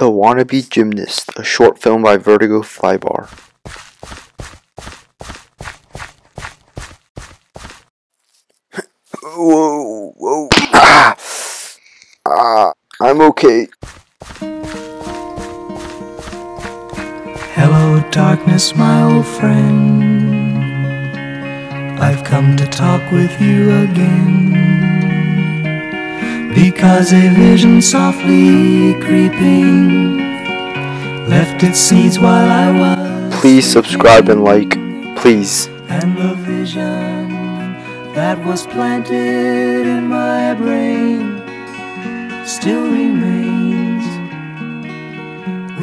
The Wannabe Gymnast, a short film by Vurtego Flybar. Whoa, whoa. Ah, ah, I'm okay. Hello, darkness, my old friend. I've come to talk with you again. Because a vision softly creeping left its seeds while I was. Please subscribe and like. Please. And the vision that was planted in my brain still remains.